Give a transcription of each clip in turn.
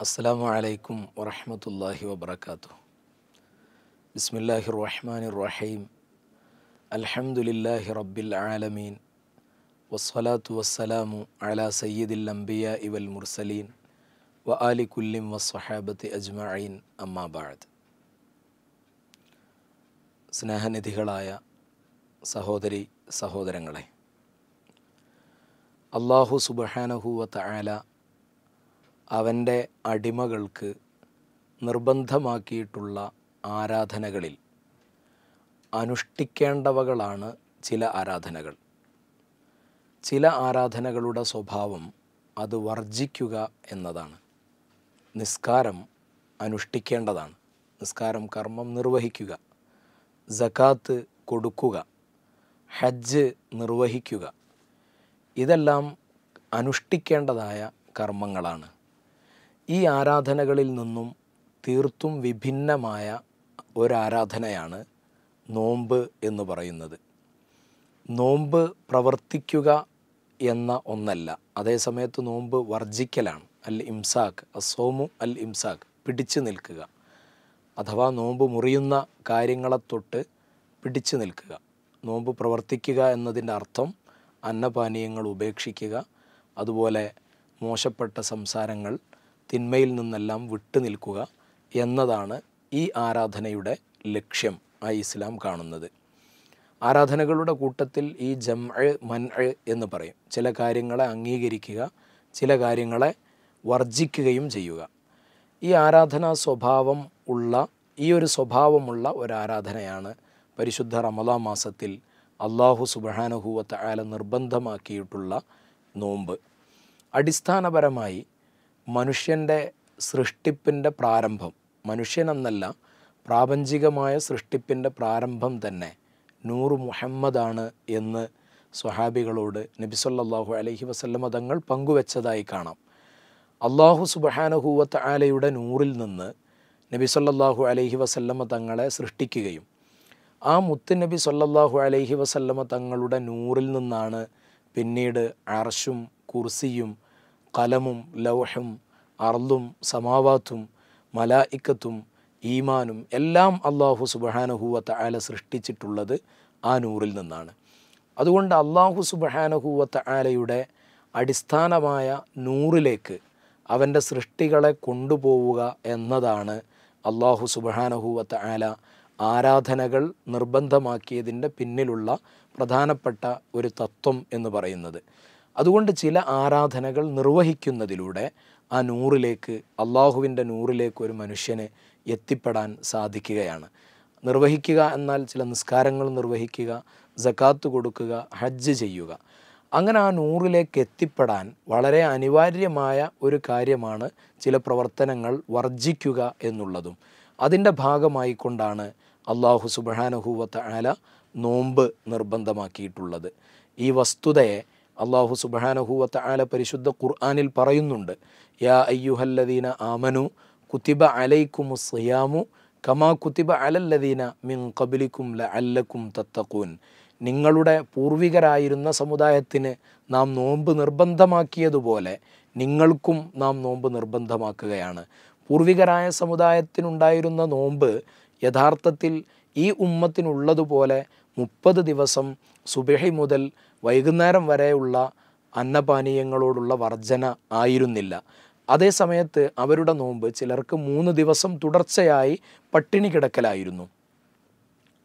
അസ്സാം വലൈക്കും വറഹമത്തല്ലാഹി വബർക്കാത്തു ബിസ്മില്ലാഹി റഹ്മാൻ റഹീം അൽഹംദുലില്ലാഹി റബ്ബിൽ ആലമീൻ വസ്സലാത്തു വസ്സലാമു അലാ സയ്യിദിൽ അംബിയ ഇവൽ മുർസലീൻ വ ആലി കുല്ലിം വസ്വഹാബത്ത് അജ്മഈൻ അമ്മാബാദ് സ്നേഹനിധികളായ സഹോദരി സഹോദരങ്ങളെ അള്ളാഹു സുബഹാനഹുവ തആല അവന്റെ അടിമകൾക്ക് നിർബന്ധമാക്കിയിട്ടുള്ള ആരാധനകളിൽ അനുഷ്ഠിക്കേണ്ടവകളാണ് ചില ആരാധനകൾ. ചില ആരാധനകളുടെ സ്വഭാവം അത് വർജിക്കുക എന്നതാണ്. നിസ്കാരം അനുഷ്ഠിക്കേണ്ടതാണ്. നിസ്കാരം കർമ്മം നിർവഹിക്കുക. ജക്കാത്ത് കൊടുക്കുക. ഹജ്ജ് നിർവഹിക്കുക. ഇതെല്ലാം അനുഷ്ഠിക്കേണ്ടതായ കർമ്മങ്ങളാണ്. ഈ ആരാധനകളിൽ നിന്നും തീർത്തും വിഭിന്നമായ ഒരാരാധനയാണ് നോമ്പ് എന്ന് പറയുന്നത്. നോമ്പ് പ്രവർത്തിക്കുക എന്ന ഒന്നല്ല. അതേസമയത്ത് നോമ്പ് വർജിക്കലാണ്. അൽ ഇംസാഖ് അസോമു അൽ ഇംസാഖ് പിടിച്ചു നിൽക്കുക. അഥവാ നോമ്പ് മുറിയുന്ന കാര്യങ്ങളെ തൊട്ട് പിടിച്ചു നിൽക്കുക. നോമ്പ് പ്രവർത്തിക്കുക എന്നതിന്റെ അർത്ഥം അന്നപാനീയങ്ങൾ ഉപേക്ഷിക്കുക. അതുപോലെ മോശപ്പെട്ട സംസാരങ്ങൾ തിന്മയിൽ നിന്നെല്ലാം വിട്ടു നിൽക്കുക എന്നതാണ് ഈ ആരാധനയുടെ ലക്ഷ്യം ആ ഇസ്ലാം കാണുന്നത്. ആരാധനകളുടെ കൂട്ടത്തിൽ ഈ ജം മൻ എന്ന് പറയും. ചില കാര്യങ്ങളെ അംഗീകരിക്കുക ചില കാര്യങ്ങളെ വർജിക്കുകയും ചെയ്യുക. ഈ ആരാധനാ സ്വഭാവം ഉള്ള ഈ ഒരു സ്വഭാവമുള്ള ഒരു ആരാധനയാണ് പരിശുദ്ധ റമദാ മാസത്തിൽ അള്ളാഹു സുബഹാനഹുവത്ത ആല നിർബന്ധമാക്കിയിട്ടുള്ള നോമ്പ്. അടിസ്ഥാനപരമായി മനുഷ്യന്റെ സൃഷ്ടിപ്പിന്റെ പ്രാരംഭം. മനുഷ്യനെന്നല്ല പ്രാപഞ്ചികമായ സൃഷ്ടിപ്പിന്റെ പ്രാരംഭം തന്നെ നൂറ് മുഹമ്മദാണ് എന്ന് സ്വഹാബികളോട് നബിസല്ലാഹു അലഹി വസല്ലമ തങ്ങൾ പങ്കുവച്ചതായി കാണാം. അള്ളാഹു സുബഹാനഹൂവത്ത് ആലയുടെ നൂറിൽ നിന്ന് നബി സല്ലാഹു അലൈഹി വസല്ലമ തങ്ങളെ സൃഷ്ടിക്കുകയും ആ മുത്ത് നബി സല്ലാഹു അലൈഹി വസല്ലമ തങ്ങളുടെ നൂറിൽ നിന്നാണ് പിന്നീട് അർഷും കുർസിയും കലമും ലൗഹും അർളും സമാവാത്തും മലായിക്കത്തും ഈമാനും എല്ലാം അള്ളാഹു സുബഹാനഹൂവത്ത ആല സൃഷ്ടിച്ചിട്ടുള്ളത് ആ നൂറിൽ നിന്നാണ്. അതുകൊണ്ട് അള്ളാഹു സുബഹാനഹൂവത്ത ആലയുടെ അടിസ്ഥാനമായ നൂറിലേക്ക് അവന്റെ സൃഷ്ടികളെ കൊണ്ടുപോവുക എന്നതാണ് അള്ളാഹു സുബഹാനഹൂവത്ത ആല ആരാധനകൾ നിർബന്ധമാക്കിയതിന്റെ പിന്നിലുള്ള പ്രധാനപ്പെട്ട ഒരു തത്വം എന്ന് പറയുന്നത്. അതുകൊണ്ട് ചില ആരാധനകൾ നിർവഹിക്കുന്നതിലൂടെ ആ നൂറിലേക്ക് അള്ളാഹുവിന്റെ നൂറിലേക്ക് ഒരു മനുഷ്യന് എത്തിപ്പെടാൻ സാധിക്കുകയാണ്. നിർവഹിക്കുക എന്നാൽ ചില നിസ്കാരങ്ങൾ നിർവഹിക്കുക ജക്കാത്ത് കൊടുക്കുക ഹജ്ജ് ചെയ്യുക. അങ്ങനെ ആ നൂറിലേക്ക് എത്തിപ്പെടാൻ വളരെ അനിവാര്യമായ ഒരു കാര്യമാണ് ചില പ്രവർത്തനങ്ങൾ വർജിക്കുക എന്നുള്ളതും. അതിന്റെ ഭാഗമായിക്കൊണ്ടാണ് അള്ളാഹു സുബാനഹൂവത്ത് ആല നോമ്പ് നിർബന്ധമാക്കിയിട്ടുള്ളത്. ഈ വസ്തുതയെ അള്ളാഹു സുബാനഹുവത്ത ആല പരിശുദ്ധ ഖുർആാനിൽ പറയുന്നുണ്ട് യാ അയ്യുഹല്ലദീന ആമനു കുത്തിബ അലൈക്കും സിയാമു കമാ കുത്തിബ അലല്ലദീന മിൻ കബിലിക്കും ല അല്ലക്കും തത്തക്കൂൻ നിങ്ങളുടെ പൂർവികരായിരുന്ന സമുദായത്തിന് നാം നോമ്പ് നിർബന്ധമാക്കിയതുപോലെ നിങ്ങൾക്കും നാം നോമ്പ് നിർബന്ധമാക്കുകയാണ്. പൂർവികരായ സമുദായത്തിനുണ്ടായിരുന്ന നോമ്പ് യഥാർത്ഥത്തിൽ ഈ ഉമ്മത്തിനുള്ളതുപോലെ മുപ്പത് ദിവസം സുബഹി മുതൽ വൈകുന്നേരം വരെയുള്ള അന്നപാനീയങ്ങളോടുള്ള വർജന ആയിരുന്നില്ല. അതേ സമയത്ത് അവരുടെ നോമ്പ് ചിലർക്ക് മൂന്ന് ദിവസം തുടർച്ചയായി പട്ടിണി കിടക്കലായിരുന്നു.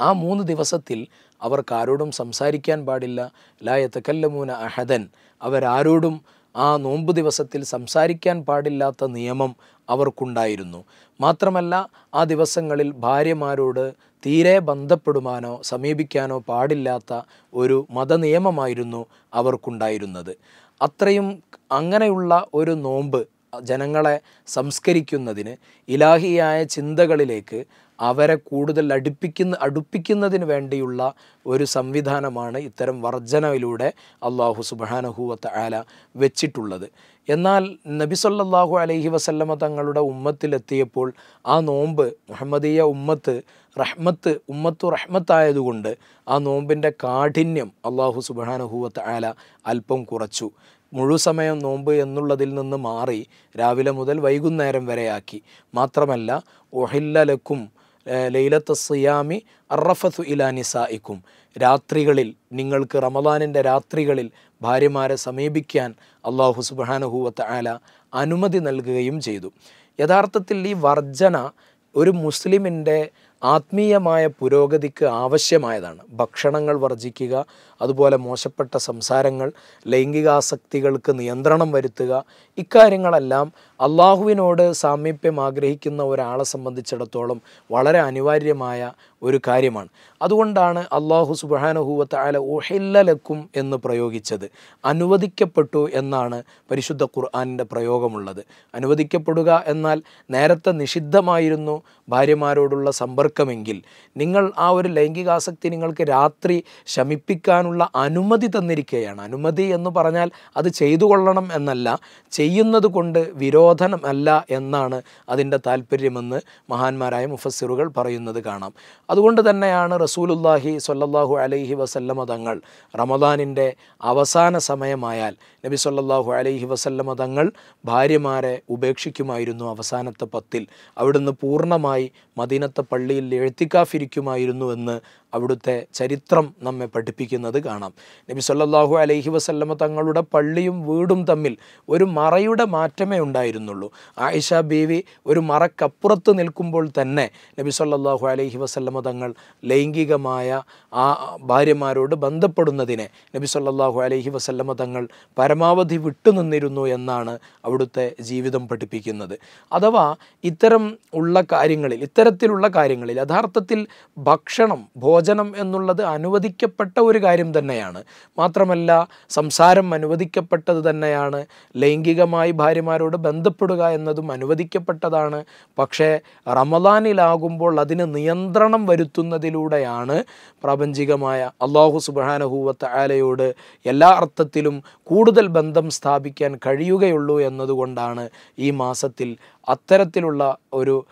ആ മൂന്ന് ദിവസത്തിൽ അവർക്കാരോടും സംസാരിക്കാൻ പാടില്ല. ലായത്തക്കല്ലമൂന അഹദൻ. അവരാരോടും ആ നോമ്പ് ദിവസത്തിൽ സംസാരിക്കാൻ പാടില്ലാത്ത നിയമം അവർക്കുണ്ടായിരുന്നു. മാത്രമല്ല ആ ദിവസങ്ങളിൽ ഭാര്യമാരോട് തീരെ ബന്ധപ്പെടുവാനോ സമീപിക്കാനോ പാടില്ലാത്ത ഒരു മതനിയമമായിരുന്നു അവർക്കുണ്ടായിരുന്നത്. അത്രയും അങ്ങനെയുള്ള ഒരു നോമ്പ് ജനങ്ങളെ സംസ്കരിക്കുന്നതിന് ഇലാഹിയായ ചിന്തകളിലേക്ക് അവരെ കൂടുതൽ അടുപ്പിക്കുന്ന അടുപ്പിക്കുന്നതിന് വേണ്ടിയുള്ള ഒരു സംവിധാനമാണ് ഇത്തരം വർജനയിലൂടെ അള്ളാഹു സുബാനഹുവത്ത് ആല വെച്ചിട്ടുള്ളത്. എന്നാൽ നബി സല്ലല്ലാഹു അലൈഹി വസല്ലമ തങ്ങളുടെ ഉമ്മത്തിലെത്തിയപ്പോൾ ആ നോമ്പ് മുഹമ്മദീയ ഉമ്മത്ത് റഹ്മത്ത് ഉമ്മത്തു റഹ്മത്തായതുകൊണ്ട് ആ നോമ്പിന്റെ കാഠിന്യം അള്ളാഹു സുബാനഹുവത്ത് ആല അല്പം കുറച്ചു. മുഴുസമയം നോമ്പ് എന്നുള്ളതിൽ നിന്ന് മാറി രാവിലെ മുതൽ വൈകുന്നേരം വരെയാക്കി. മാത്രമല്ല ഒഹില്ലലക്കും ലൈലത്ത് സിയാമി അറഫത്തു ഇലാ നിസായിക്കും രാത്രികളിൽ നിങ്ങൾക്ക് റമദാനിന്റെ രാത്രികളിൽ ഭാര്യമാരെ സമീപിക്കാൻ അള്ളാഹു സുബാനഹൂവത്ത് ആല അനുമതി നൽകുകയും ചെയ്തു. യഥാർത്ഥത്തിൽ ഈ വർജന ഒരു മുസ്ലിമിന്റെ ആത്മീയമായ പുരോഗതിക്ക് ആവശ്യമായതാണ്. ഭക്ഷണങ്ങൾ വർജിക്കുക അതുപോലെ മോശപ്പെട്ട സംസാരങ്ങൾ ലൈംഗികാസക്തികൾക്ക് നിയന്ത്രണം വരുത്തുക ഇക്കാര്യങ്ങളെല്ലാം അള്ളാഹുവിനോട് സാമീപ്യം ആഗ്രഹിക്കുന്ന ഒരാളെ സംബന്ധിച്ചിടത്തോളം വളരെ അനിവാര്യമായ ഒരു കാര്യമാണ്. അതുകൊണ്ടാണ് അള്ളാഹു സുബാനഹൂവത്ത് ആല ഊഹില്ലലക്കും എന്ന് പ്രയോഗിച്ചത്. അനുവദിക്കപ്പെട്ടു എന്നാണ് പരിശുദ്ധ ഖുർആാനിന്റെ പ്രയോഗമുള്ളത്. അനുവദിക്കപ്പെടുക എന്നാൽ നേരത്തെ നിഷിദ്ധമായിരുന്നു ഭാര്യമാരോടുള്ള സമ്പർക്കമെങ്കിൽ നിങ്ങൾ ആ ഒരു ലൈംഗികാസക്തി നിങ്ങൾക്ക് രാത്രി ശമിപ്പിക്കാനുള്ള അനുമതി തന്നിരിക്കുകയാണ്. അനുമതി എന്ന് പറഞ്ഞാൽ അത് ചെയ്തു കൊള്ളണം എന്നല്ല ചെയ്യുന്നത് കൊണ്ട് വിരോധനമല്ല എന്നാണ് അതിന്റെ താല്പര്യമെന്ന് മഹാന്മാരായ മുഫസ്സിറുകൾ പറയുന്നത് കാണാം. അതുകൊണ്ട് തന്നെയാണ് റസൂലുല്ലാഹി സൊല്ലാഹു അലൈഹി വസല്ലമ തങ്ങൾ റമദാനിന്റെ അവസാന സമയമായാൽ നബി സൊല്ലാഹു അലൈഹി വസല്ലമ തങ്ങൾ ഭാര്യമാരെ ഉപേക്ഷിക്കുമായിരുന്നു അവസാനത്തെ പത്തിൽ. അവിടുന്ന് പൂർണമായി മദീനത്തെ പള്ളിയിൽ എഴുത്തിക്കാഫിരിക്കുമായിരുന്നു എന്ന് അവിടുത്തെ ചരിത്രം നമ്മെ പഠിപ്പിക്കുന്നത് കാണാം. നബി സല്ലാഹു അലൈഹി വസല്ലമ തങ്ങളുടെ പള്ളിയും വീടും തമ്മിൽ ഒരു മറയുടെ മാറ്റമേ ഉണ്ടായിരുന്നുള്ളൂ. ആയിഷ ബീവി ഒരു മറക്കപ്പുറത്ത് നിൽക്കുമ്പോൾ തന്നെ നബി സല്ലാഹു അലൈഹി വസല്ലമ തങ്ങൾ ലൈംഗികമായ ആ ഭാര്യമാരോട് ബന്ധപ്പെടുന്നതിനെ നബി സല്ലാഹു അലൈഹി വസല്ലമ തങ്ങൾ പരമാവധി വിട്ടുനിന്നിരുന്നു എന്നാണ് അവിടുത്തെ ജീവിതം പഠിപ്പിക്കുന്നത്. അഥവാ ഇത്തരം ഉള്ള കാര്യങ്ങളിൽ ഇത്തരത്തിലുള്ള കാര്യങ്ങളിൽ യഥാർത്ഥത്തിൽ ഭക്ഷണം ഭോജനം എന്നുള്ളത് അനുവദിക്കപ്പെട്ട ഒരു കാര്യം തന്നെയാണ്. മാത്രമല്ല സംസാരം അനുവദിക്കപ്പെട്ടത് തന്നെയാണ്. ലൈംഗികമായി ഭാര്യമാരോട് ബന്ധപ്പെടുക എന്നതും അനുവദിക്കപ്പെട്ടതാണ്. പക്ഷേ റമദാനിലാകുമ്പോൾ അതിന് നിയന്ത്രണം വരുത്തുന്നതിലൂടെയാണ് പ്രാപഞ്ചികമായ അള്ളാഹു സുബാനഹൂവത്ത് ആലയോട് എല്ലാ അർത്ഥത്തിലും കൂടുതൽ ബന്ധം സ്ഥാപിക്കാൻ കഴിയുകയുള്ളൂ എന്നതുകൊണ്ടാണ് ഈ മാസത്തിൽ അത്തരത്തിലുള്ള ഒരു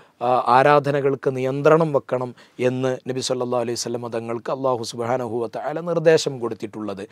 ആരാധനകൾക്ക് നിയന്ത്രണം വെക്കണം എന്ന് നബി സല്ലാ അലൈഹി സ്വലം തങ്ങൾക്ക് അള്ളാഹു സുബാനഹുവത്ത് അല നിർദ്ദേശം കൊടുത്തിട്ടുള്ളത്.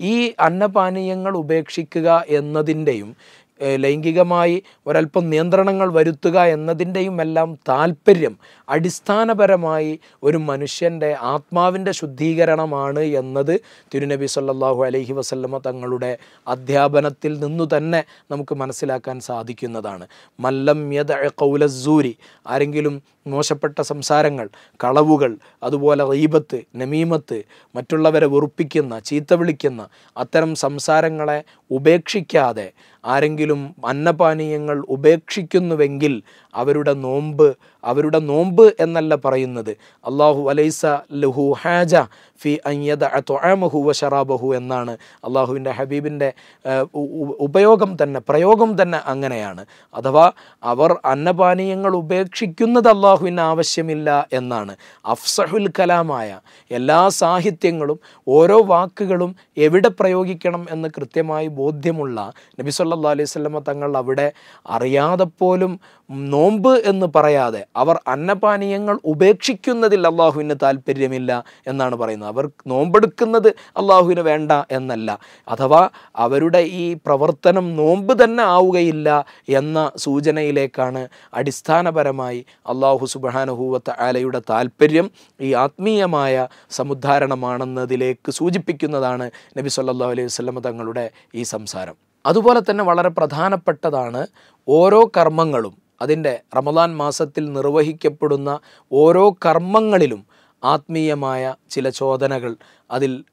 ഈ അന്നപാനീയങ്ങൾ ഉപേക്ഷിക്കുക എന്നതിന്റെയും ലൈംഗികമായി ഒരല്പം നിയന്ത്രണങ്ങൾ വരുത്തുക എന്നതിന്റെയും എല്ലാം താല്പര്യം അടിസ്ഥാനപരമായി ഒരു മനുഷ്യന്റെ ആത്മാവിന്റെ ശുദ്ധീകരണമാണ് എന്നത് തിരുനബി സല്ലാഹു അലൈഹി വസല്ലമ തങ്ങളുടെ അധ്യാപനത്തിൽ നിന്നു തന്നെ നമുക്ക് മനസ്സിലാക്കാൻ സാധിക്കുന്നതാണ്. മല്ലം യദ കൗലസൂരി ആരെങ്കിലും മോശപ്പെട്ട സംസാരങ്ങൾ കളവുകൾ അതുപോലെ റീബത്ത് നമീമത്ത് മറ്റുള്ളവരെ വെറുപ്പിക്കുന്ന ചീത്ത വിളിക്കുന്ന അത്തരം സംസാരങ്ങളെ ഉപേക്ഷിക്കാതെ ആരെങ്കിലും അന്നപാനീയങ്ങൾ ഉപേക്ഷിക്കുന്നുവെങ്കിൽ അവരുടെ നോമ്പ് അവരുടെ നോമ്പ് എന്നല്ല പറയുന്നത്. അള്ളാഹു അലൈസ ലഹു ഹാജ ഫി അയ്യദ തൊഴമഹു വഷറാബഹു ഷറാബഹു എന്നാണ് അള്ളാഹുവിന്റെ ഹബീബിന്റെ ഉപയോഗം തന്നെ പ്രയോഗം തന്നെ അങ്ങനെയാണ്. അഥവാ അവർ അന്നപാനീയങ്ങൾ ഉപേക്ഷിക്കുന്നത് അള്ളാഹുവിന് ആവശ്യമില്ല എന്നാണ്. അഫ്സഹുൽ കലാമായ എല്ലാ സാഹിത്യങ്ങളും ഓരോ വാക്കുകളും എവിടെ പ്രയോഗിക്കണം എന്ന് കൃത്യമായി ബോധ്യമുള്ള നബി സല്ലല്ലാഹു അലൈഹി വസല്ലമ തങ്ങൾ അവിടെ അറിയാതെ പോലും നോമ്പ് എന്ന് പറയാതെ അവർ അന്നപാനീയങ്ങൾ ഉപേക്ഷിക്കുന്നതിൽ അള്ളാഹുവിന് താല്പര്യമില്ല എന്നാണ് പറയുന്നത്. അവർ നോമ്പെടുക്കുന്നത് അള്ളാഹുവിന് വേണ്ട എന്നല്ല. അഥവാ അവരുടെ ഈ പ്രവർത്തനം നോമ്പ് തന്നെ ആവുകയില്ല എന്ന സൂചനയിലേക്കാണ് അടിസ്ഥാനപരമായി അള്ളാഹു സുബാനുഹൂവത്ത് ആലയുടെ താല്പര്യം ഈ ആത്മീയമായ സമുദ്ധാരണമാണെന്നതിലേക്ക് സൂചിപ്പിക്കുന്നതാണ് നബി സല്ലാ അലൈഹി വസല്ലമ തങ്ങളുടെ ഈ സംസാരം. അതുപോലെ തന്നെ വളരെ പ്രധാനപ്പെട്ടതാണ് ഓരോ കർമ്മങ്ങളും അതിന്റെ റമദാൻ മാസത്തിൽ നിർവഹിക്കപ്പെടുന്ന ഓരോ കർമ്മങ്ങളിലും ആത്മീയമായ ചില ചോദനകൾ. അതിൽ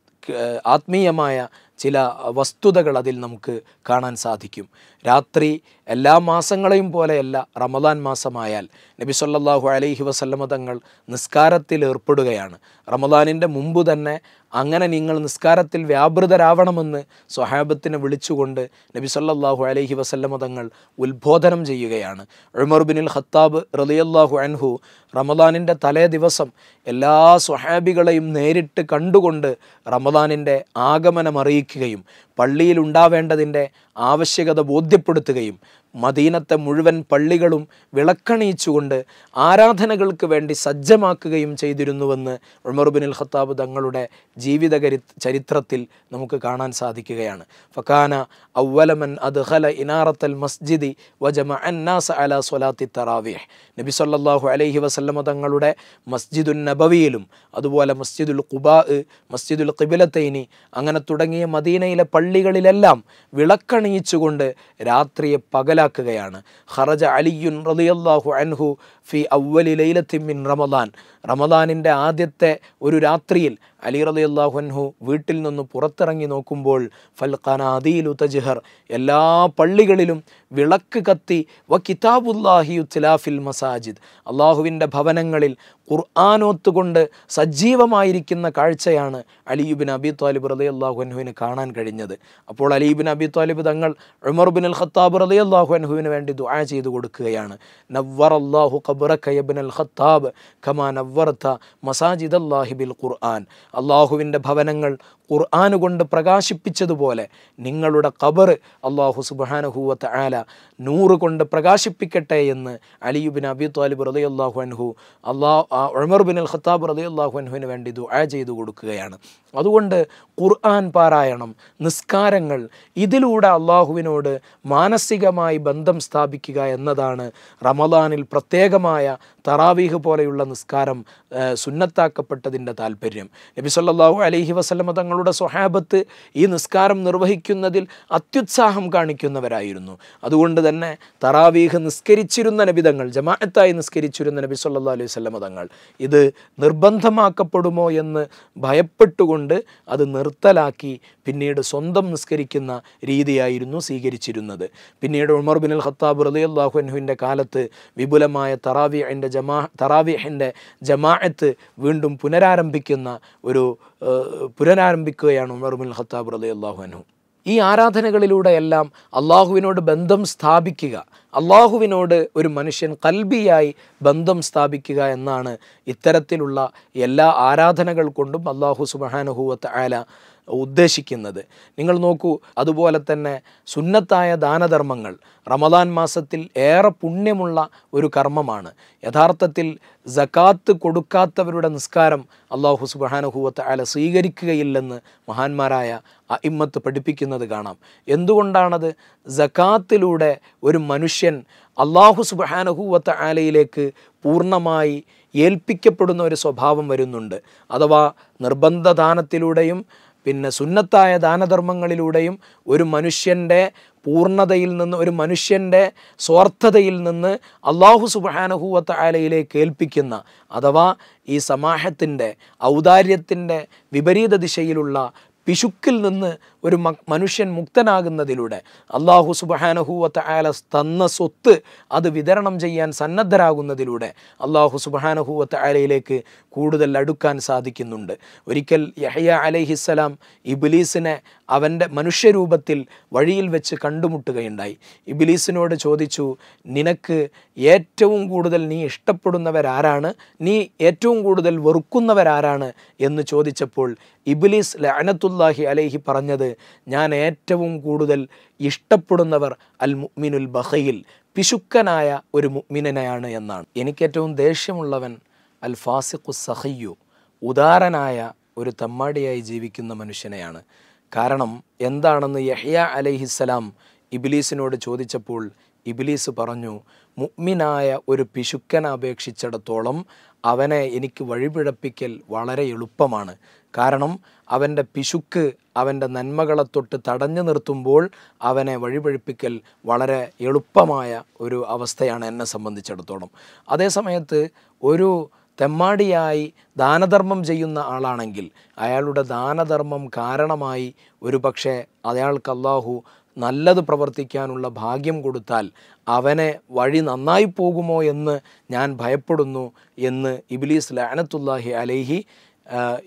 ആത്മീയമായ ചില വസ്തുതകൾ അതിൽ നമുക്ക് കാണാൻ സാധിക്കും. രാത്രി എല്ലാ മാസങ്ങളെയും പോലെയല്ല റമദാൻ മാസമായാൽ നബി സല്ലാഹു അലൈഹി വസല്ലമ തങ്ങൾ നിസ്കാരത്തിൽ ഏർപ്പെടുകയാണ്. റമദാനിന്റെ മുമ്പ് തന്നെ അങ്ങനെ നിങ്ങൾ നിസ്കാരത്തിൽ വ്യാപൃതരാവണമെന്ന് സ്വഹാബത്തിനെ വിളിച്ചുകൊണ്ട് നബി സല്ലാഹു അലൈഹി വസല്ലമ തങ്ങൾ ഉത്ബോധനം ചെയ്യുകയാണ്. ഉമർ ബിനുൽ ഖത്താബ് റലിയല്ലാഹു അൻഹു റമദാനിന്റെ തലേ ദിവസം എല്ലാ സ്വഹാബികളെയും നേരിട്ട് കണ്ടുകൊണ്ട് റമദാനിന്റെ ആഗമനം അറിയിക്കുകയും പള്ളിയിൽ ഉണ്ടാവേണ്ടതിന്റെ ആവശ്യകത ബോധ്യപ്പെടുത്തുകയും മദീനത്തെ മുഴുവൻ പള്ളികളും വിളക്കണിയിച്ചുകൊണ്ട് ആരാധനകൾക്ക് വേണ്ടി സജ്ജമാക്കുകയും ചെയ്തിരുന്നുവെന്ന് ഉമർ ബിൻ ഖത്താബ് തങ്ങളുടെ ജീവിത ചരിത്രത്തിൽ നമുക്ക് കാണാൻ സാധിക്കുകയാണ്. ഫക്കാന ഔവലമൻ അദ്ഹല ഇനാറത്തൽ മസ്ജിദി വജമ അന്നാസ അല സൊലാത്തി തറാവിഹ്. നബി സല്ലാഹു അലൈഹി വസല്ലമ തങ്ങളുടെ മസ്ജിദുൽ നബവിയിലും അതുപോലെ മസ്ജിദുൽ ഖുബാ മസ്ജിദുൽ കിബിലത്തൈനി അങ്ങനെ തുടങ്ങിയ മദീനയിലെ പള്ളികളിലെല്ലാം വിളക്കണിയിച്ചുകൊണ്ട് രാത്രിയെ പകലാക്കുകയാണ് ഖറജ അലിയുൻ റലിയല്ലാഹു അൻഹു ഫി അവലി ലൈലത്തിൻ മിൻ റമദാൻ. റമദാനിന്റെ ആദ്യത്തെ ഒരു രാത്രിയിൽ അലി റളിയല്ലാഹു അൻഹു വീട്ടിൽ നിന്ന് പുറത്തിറങ്ങി നോക്കുമ്പോൾ ഫൽഖനാദീലു തജ്ഹർ എല്ലാ പള്ളികളിലും വിളക്ക് കത്തി വ കിതാബുല്ലാഹി ഉത്ലാഫിൽ മസാജിദ്. അള്ളാഹുവിന്റെ ഭവനങ്ങളിൽ ഖുർആാനോത്തുകൊണ്ട് സജീവമായിരിക്കുന്ന കാഴ്ചയാണ് അലിയുബിൻ അബി താലിബ് റലി അള്ളാഹു അൻഹുവിന് കാണാൻ കഴിഞ്ഞത്. അപ്പോൾ അലിയുബിൻ അബി താലിബ് തങ്ങൾ ഉമർബിൻ അൽ ഖത്താബ് റലി അള്ളാഹുഅൻഹുവിന് വേണ്ടി ദുആ ചെയ്തു കൊടുക്കുകയാണ്. നവ്വർ അള്ളാഹു ഖബറക്കയബിൻ അൽ ഖത്താബ് ഖമാ നവ്വർത്ത മസാജിദ് അള്ളാഹിബിൽ ഖുർആൻ. അള്ളാഹുവിന്റെ ഭവനങ്ങൾ ഖുർആൻ കൊണ്ട് പ്രകാശിപ്പിച്ചതുപോലെ നിങ്ങളുടെ ഖബർ അള്ളാഹു സുബാനഹുവത്ത് ആല നൂറ് കൊണ്ട് പ്രകാശിപ്പിക്കട്ടെ എന്ന് അലിയുബിൻ അബി താലിബ് റതി അള്ളാഹു അൻഹു അള്ളാഹ് ഉമർ ബിൻ അൽ ഖത്താബ് റതി അള്ളാഹു അൻഹുവിന് വേണ്ടി ദുആ ചെയ്തു കൊടുക്കുകയാണ്. അതുകൊണ്ട് ഖുർആൻ പാരായണം നിസ്കാരങ്ങൾ ഇതിലൂടെ അള്ളാഹുവിനോട് മാനസികമായി ബന്ധം സ്ഥാപിക്കുക എന്നതാണ് റമദാനിൽ പ്രത്യേകമായ തറാവീഹ് പോലെയുള്ള നിസ്കാരം സുന്നത്താക്കപ്പെട്ടതിന്റെ താല്പര്യം നബി അലഹി വസല്ലമ തങ്ങളുടെ സ്വഹാബത്ത് ഈ നിസ്കാരം നിർവഹിക്കുന്നതിൽ അത്യുത്സാഹം കാണിക്കുന്നവരായിരുന്നു. അതുകൊണ്ട് തന്നെ തറാവീഹ് നിസ്കരിച്ചിരുന്ന നബിതങ്ങൾ ജമാഅത്തായി നിസ്കരിച്ചിരുന്ന നബി സല്ലാ അലൈഹി വസല്ലമ തങ്ങൾ ഇത് നിർബന്ധമാക്കപ്പെടുമോ എന്ന് ഭയപ്പെട്ടുകൊണ്ട് അത് നിർത്തലാക്കി പിന്നീട് സ്വന്തം നിസ്കരിക്കുന്ന രീതിയായിരുന്നു സ്വീകരിച്ചിരുന്നത്. പിന്നീട് ഉമർ ബിൻ അൽ ഖത്താബ് റളിയല്ലാഹു അൻഹുവിന്റെ കാലത്ത് വിപുലമായ തറാവിഹിന്റെ ജമാ തറാവിഹിന്റെ ജമാഅത്ത് വീണ്ടും പുനരാരംഭിക്കുന്ന ഒരു പുനരാരംഭിക്കുകയാണ് ഉമർ ബിൻ അൽ ഖത്താബ് റളിയല്ലാഹു അൻഹു. ഈ ആരാധനകളിലൂടെയെല്ലാം അള്ളാഹുവിനോട് ബന്ധം സ്ഥാപിക്കുക അള്ളാഹുവിനോട് ഒരു മനുഷ്യൻ കൽബിയായി ബന്ധം സ്ഥാപിക്കുക എന്നാണ് ഇത്തരത്തിലുള്ള എല്ലാ ആരാധനകൾ കൊണ്ടും അള്ളാഹു സുബാനുഹൂവത്ത് ആല ഉദ്ദേശിക്കുന്നത്. നിങ്ങൾ നോക്കൂ അതുപോലെ തന്നെ സുന്നത്തായ ദാനധർമ്മങ്ങൾ റമദാൻ മാസത്തിൽ ഏറെ പുണ്യമുള്ള ഒരു കർമ്മമാണ്. യഥാർത്ഥത്തിൽ ജക്കാത്ത് കൊടുക്കാത്തവരുടെ നിസ്കാരം അള്ളാഹു സുബാനുഹൂവത്ത് അയാളെ സ്വീകരിക്കുകയില്ലെന്ന് മഹാന്മാരായ അയിമ്മത്ത് പഠിപ്പിക്കുന്നത് കാണാം. എന്തുകൊണ്ടാണത്? ജക്കാത്തിലൂടെ ഒരു മനുഷ്യൻ അള്ളാഹു സുബാനുഹൂവത്ത് ആലയിലേക്ക് പൂർണമായി ഏൽപ്പിക്കപ്പെടുന്ന ഒരു സ്വഭാവം വരുന്നുണ്ട്. അഥവാ നിർബന്ധ ദാനത്തിലൂടെയും പിന്നെ സുന്നത്തായ ദാനധർമ്മങ്ങളിലൂടെയും ഒരു മനുഷ്യന്റെ പൂർണതയിൽ നിന്ന് ഒരു മനുഷ്യന്റെ സ്വാർത്ഥതയിൽ നിന്ന് അള്ളാഹു സുബാനഹൂവത്ത് ആലയിലേക്ക് ഏൽപ്പിക്കുന്ന അഥവാ ഈ സമാഹത്തിന്റെ ഔദാര്യത്തിന്റെ വിപരീത ദിശയിലുള്ള പിശുക്കിൽ നിന്ന് ഒരു മനുഷ്യൻ മുക്തനാകുന്നതിലൂടെ അള്ളാഹു സുബഹാനഹൂവത്ത ആല തന്ന സ്വത്ത് അത് വിതരണം ചെയ്യാൻ സന്നദ്ധരാകുന്നതിലൂടെ അള്ളാഹു സുബഹാനഹൂവത്ത ആലയിലേക്ക് കൂടുതൽ അടുക്കാൻ സാധിക്കുന്നുണ്ട്. ഒരിക്കൽ യഹയ അലഹിസ്സലാം ഇബിലീസിനെ അവന്റെ മനുഷ്യരൂപത്തിൽ വഴിയിൽ വെച്ച് കണ്ടുമുട്ടുകയുണ്ടായി. ഇബിലീസിനോട് ചോദിച്ചു നിനക്ക് ഏറ്റവും കൂടുതൽ നീ ഇഷ്ടപ്പെടുന്നവരാരാണ്? നീ ഏറ്റവും കൂടുതൽ വെറുക്കുന്നവരാരാണ്? എന്ന് ചോദിച്ചപ്പോൾ ഇബിലീസ് ലഅനത്തുല്ലാഹി അലൈഹി പറഞ്ഞത് ഞാൻ ഏറ്റവും കൂടുതൽ ഇഷ്ടപ്പെടുന്നവർ അൽ മുഅ്മിനുൽ ബഹയിൽ പിശുക്കനായ ഒരു മുഅ്മിനനെയാണ് എന്നാണ്. എനിക്കേറ്റവും ദേഷ്യമുള്ളവൻ അൽ ഫാസിഖു സഹയ്യു ഉദാരനായ ഒരു തമ്മാടിയായി ജീവിക്കുന്ന മനുഷ്യനെയാണ്. കാരണം എന്താണെന്ന് യഹ്യ അലൈഹിസ്സലാം ഇബിലീസിനോട് ചോദിച്ചപ്പോൾ ഇബിലീസ് പറഞ്ഞു മുഅ്മിനായ ഒരു പിശുക്കനെ അപേക്ഷിച്ചിടത്തോളം അവനെ എനിക്ക് വഴിപിഴപ്പിക്കൽ വളരെ എളുപ്പമാണ്. കാരണം അവന്റെ പിശുക്ക് അവന്റെ നന്മകളെ തൊട്ട് തടഞ്ഞു നിർത്തുമ്പോൾ അവനെ വഴിപഴിപ്പിക്കൽ വളരെ എളുപ്പമായ ഒരു അവസ്ഥയാണ് എന്നെ സംബന്ധിച്ചിടത്തോളം. അതേസമയത്ത് ഒരു തെമ്മാടിയായി ദാനധർമ്മം ചെയ്യുന്ന ആളാണെങ്കിൽ അയാളുടെ ദാനധർമ്മം കാരണമായി ഒരു പക്ഷേ അയാൾക്ക് അള്ളാഹു നല്ലത് പ്രവർത്തിക്കാനുള്ള ഭാഗ്യം കൊടുത്താൽ അവനെ വഴി നന്നായി പോകുമോ എന്ന് ഞാൻ ഭയപ്പെടുന്നു എന്ന് ഇബിലീസ് ലാനത്തുല്ലാഹി അലൈഹി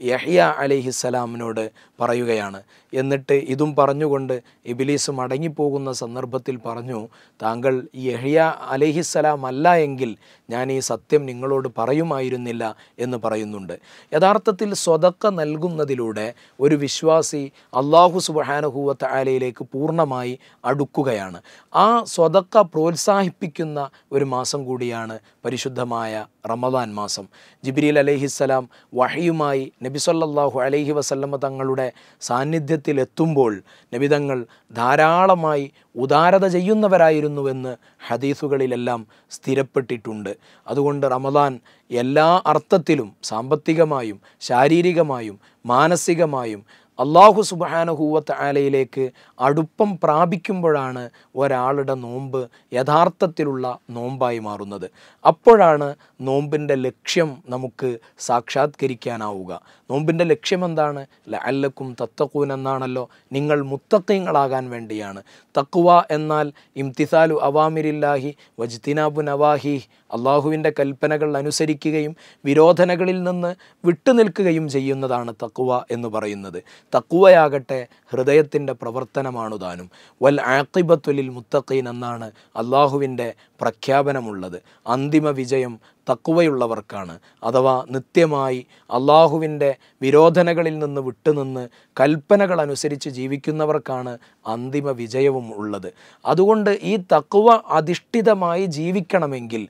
യഹ്യ അലൈഹിസ്സലാമിനോട് പറയുകയാണ്. എന്നിട്ട് ഇതും പറഞ്ഞുകൊണ്ട് ഇബിലീസ് മടങ്ങിപ്പോകുന്ന സന്ദർഭത്തിൽ പറഞ്ഞു താങ്കൾ ഈ എഹിയ അലൈഹിസ്സലാം അല്ല എങ്കിൽ ഞാൻ ഈ സത്യം നിങ്ങളോട് പറയുമായിരുന്നില്ല എന്ന് പറയുന്നുണ്ട്. യഥാർത്ഥത്തിൽ സ്വതക്ക നൽകുന്നതിലൂടെ ഒരു വിശ്വാസി അള്ളാഹു സുബഹാനുഹൂവത്ത ആലയിലേക്ക് പൂർണമായി അടുക്കുകയാണ്. ആ സ്വതക്ക പ്രോത്സാഹിപ്പിക്കുന്ന ഒരു മാസം കൂടിയാണ് പരിശുദ്ധമായ റമദാൻ മാസം. ജിബ്രീൽ അലഹിസ്സലാം വഹയുമായി നബി അലഹി വസല്ലമ്മ വസല്ലമ തങ്ങളുടെ സാന്നിധ്യത്തിൽ എത്തുമ്പോൾ നബിതങ്ങൾ ധാരാളമായി ഉദാരത ചെയ്യുന്നവരായിരുന്നുവെന്ന് ഹദീസുകളിലെല്ലാം സ്ഥിരപ്പെട്ടിട്ടുണ്ട്. അതുകൊണ്ട് റമദാൻ എല്ലാ അർത്ഥത്തിലും സാമ്പത്തികമായും ശാരീരികമായും മാനസികമായും അള്ളാഹു സുബാനഹൂവത്ത് ആലയിലേക്ക് അടുപ്പം പ്രാപിക്കുമ്പോഴാണ് ഒരാളുടെ നോമ്പ് യഥാർത്ഥത്തിലുള്ള നോമ്പായി മാറുന്നത്. അപ്പോഴാണ് നോമ്പിന്റെ ലക്ഷ്യം നമുക്ക് സാക്ഷാത്കരിക്കാനാവുക. നോമ്പിന്റെ ലക്ഷ്യം എന്താണ്? ലഅല്ലക്കും തത്തക്കൂൻ എന്നാണല്ലോ. നിങ്ങൾ മുത്തക്കങ്ങളാകാൻ വേണ്ടിയാണ്. തക്കുവ എന്നാൽ ഇംതിസാലു അവാമിരില്ലാഹി വജ്തിനാബു നവാഹി. അള്ളാഹുവിന്റെ കൽപ്പനകൾ അനുസരിക്കുകയും വിരോധനകളിൽ നിന്ന് വിട്ടുനിൽക്കുകയും ചെയ്യുന്നതാണ് തക്കുവ എന്ന് പറയുന്നത്. തക്കുവയാകട്ടെ ഹൃദയത്തിന്റെ പ്രവർത്തനമാണു താനും. വൽ ആക്കിബത്തുലിൽ മുത്തഖീൻ എന്നാണ് അള്ളാഹുവിന്റെ പ്രഖ്യാപനമുള്ളത്. അന്തിമ വിജയം തക്കുവയുള്ളവർക്കാണ് അഥവാ നിത്യമായി അള്ളാഹുവിന്റെ വിരോധനകളിൽ നിന്ന് വിട്ടുനിന്ന് കൽപ്പനകൾ അനുസരിച്ച് ജീവിക്കുന്നവർക്കാണ് അന്തിമ വിജയവും ഉള്ളത്. അതുകൊണ്ട് ഈ തക്കുവ അധിഷ്ഠിതമായി ജീവിക്കണമെങ്കിൽ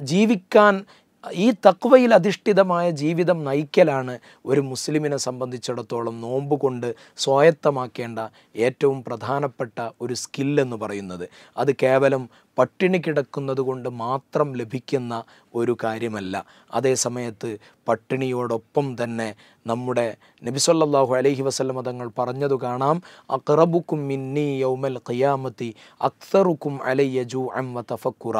ജീവിക്കാൻ ഈ തക്വയിൽ അധിഷ്ഠിതമായ ജീവിതം നയിക്കലാണ് ഒരു മുസ്ലിമിനെ സംബന്ധിച്ചിടത്തോളം നോമ്പ് കൊണ്ട് സ്വായത്തമാക്കേണ്ട ഏറ്റവും പ്രധാനപ്പെട്ട ഒരു സ്കില്ലെന്ന് പറയുന്നത്. അത് കേവലം പട്ടിണി കിടക്കുന്നത് കൊണ്ട് മാത്രം ലഭിക്കുന്ന ഒരു കാര്യമല്ല. അതേ സമയത്ത് പട്ടിണിയോടൊപ്പം തന്നെ നമ്മുടെ നബിസൊല്ലാഹു അലഹി വസല്ലമ തങ്ങൾ പറഞ്ഞതു കാണാം അക്റബുക്കും മിന്നി യൗമൽ ഖിയാമത്തി അക്തറുക്കും അലയ്യ ജൂ അം തഫക്കുറ.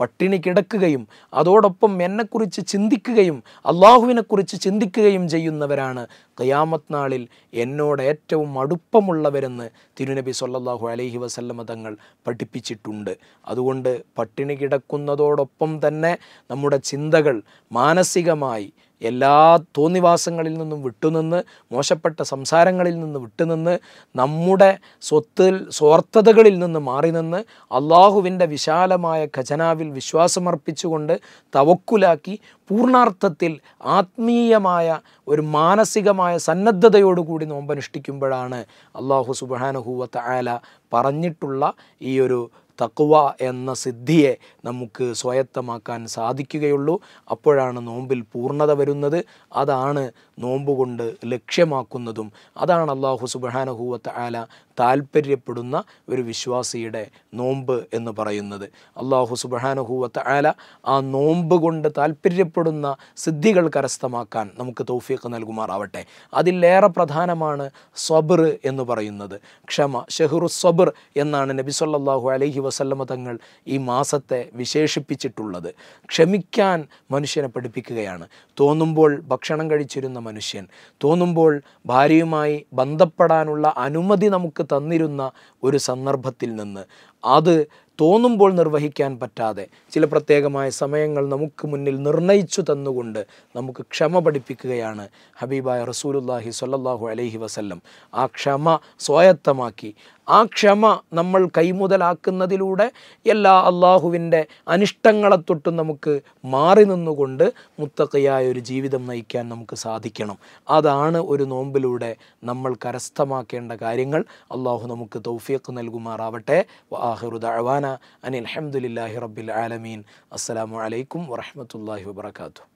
പട്ടിണി കിടക്കുകയും അതോടൊപ്പം എന്നെക്കുറിച്ച് ചിന്തിക്കുകയും അള്ളാഹുവിനെക്കുറിച്ച് ചിന്തിക്കുകയും ചെയ്യുന്നവരാണ് ഖിയാമത്ത് നാളിൽ എന്നോട് ഏറ്റവും അടുപ്പമുള്ളവരെന്ന് തിരുനബി സൊല്ലാഹു അലൈഹി വസല്ലമ തങ്ങൾ പഠിപ്പിച്ചിട്ടുണ്ട്. അതുകൊണ്ട് പട്ടിണി കിടക്കുന്നതോടൊപ്പം തന്നെ നമ്മുടെ ചിന്തകൾ മാനസികമായി എല്ലാ തോന്നിവാസങ്ങളിൽ നിന്നും വിട്ടുനിന്ന് മോശപ്പെട്ട സംസാരങ്ങളിൽ നിന്ന് വിട്ടുനിന്ന് നമ്മുടെ സ്വത്തിൽ സ്വാർത്ഥതകളിൽ നിന്ന് മാറി നിന്ന് അള്ളാഹുവിന്റെ വിശാലമായ ഖജനാവിൽ വിശ്വാസമർപ്പിച്ചുകൊണ്ട് തവക്കുലാക്കി പൂർണാർത്ഥത്തിൽ ആത്മീയമായ ഒരു മാനസികമായ സന്നദ്ധതയോടുകൂടി നോമ്പനുഷ്ഠിക്കുമ്പോഴാണ് അള്ളാഹു സുബാനഹൂവത്ത് ആല പറഞ്ഞിട്ടുള്ള ഈ ഒരു തക്കുവ എന്ന സിദ്ധിയെ നമുക്ക് സ്വായത്തമാക്കാൻ സാധിക്കുകയുള്ളൂ. അപ്പോഴാണ് നോമ്പിൽ പൂർണത വരുന്നത്. അതാണ് നോമ്പ് കൊണ്ട് ലക്ഷ്യമാക്കുന്നതും അതാണ് അള്ളാഹു സുബാനഹൂവത്ത് ആല താല്പര്യപ്പെടുന്ന ഒരു വിശ്വാസിയുടെ നോമ്പ് എന്ന് പറയുന്നത്. അള്ളാഹു സുബാനഹൂവത്ത് ആല ആ നോമ്പ് കൊണ്ട് താല്പര്യപ്പെടുന്ന സിദ്ധികൾ കരസ്ഥമാക്കാൻ നമുക്ക് തൗഫീഖ് നൽകുമാറാവട്ടെ. അതിലേറെ പ്രധാനമാണ് സ്വബർ എന്ന് പറയുന്നത്. ക്ഷമ ഷെഹ്റു സ്വബർ എന്നാണ് നബി സല്ലാഹു അലൈഹി വസല്ലമ തങ്ങൾ ഈ മാസത്തെ വിശേഷിപ്പിച്ചിട്ടുള്ളത്. ക്ഷമിക്കാൻ മനുഷ്യനെ പഠിപ്പിക്കുകയാണ്. തോന്നുമ്പോൾ ഭക്ഷണം കഴിച്ചിരുന്ന മനുഷ്യൻ. തോന്നുമ്പോൾ ഭാര്യയുമായി ബന്ധപ്പെടാനുള്ള അനുമതി നമുക്ക് തന്നിരുന്ന ഒരു സന്ദർഭത്തിൽ നിന്ന്. അത് തോന്നുമ്പോൾ നിർവഹിക്കാൻ പറ്റാതെ ചില പ്രത്യേകമായ സമയങ്ങൾ നമുക്ക് മുന്നിൽ നിർണയിച്ചു തന്നുകൊണ്ട് നമുക്ക് ക്ഷമ പഠിപ്പിക്കുകയാണ് ഹബീബായ റസൂലുല്ലാഹി സ്വല്ലല്ലാഹു അലൈഹി വസല്ലം. ആ ക്ഷമ സ്വായത്തമാക്കി ആ ക്ഷമ നമ്മൾ കൈമുതലാക്കുന്നതിലൂടെ എല്ലാ അള്ളാഹുവിന്റെ അനിഷ്ടങ്ങളെ തൊട്ടും നമുക്ക് മാറി നിന്നുകൊണ്ട് മുത്തക്കയായ ഒരു ജീവിതം നയിക്കാൻ നമുക്ക് സാധിക്കണം. അതാണ് ഒരു നോമ്പിലൂടെ നമ്മൾ കരസ്ഥമാക്കേണ്ട കാര്യങ്ങൾ. അള്ളാഹു നമുക്ക് തൗഫീഖ് നൽകുമാറാവട്ടെ. വാഹിറു അനിൽ അഹമ്മദില്ലാഹി റബ്ബിൽ ആലമീൻ. അസ്സലാമു അലൈക്കും വറഹ്മത്തുള്ളാഹി വബറകാതുഹു.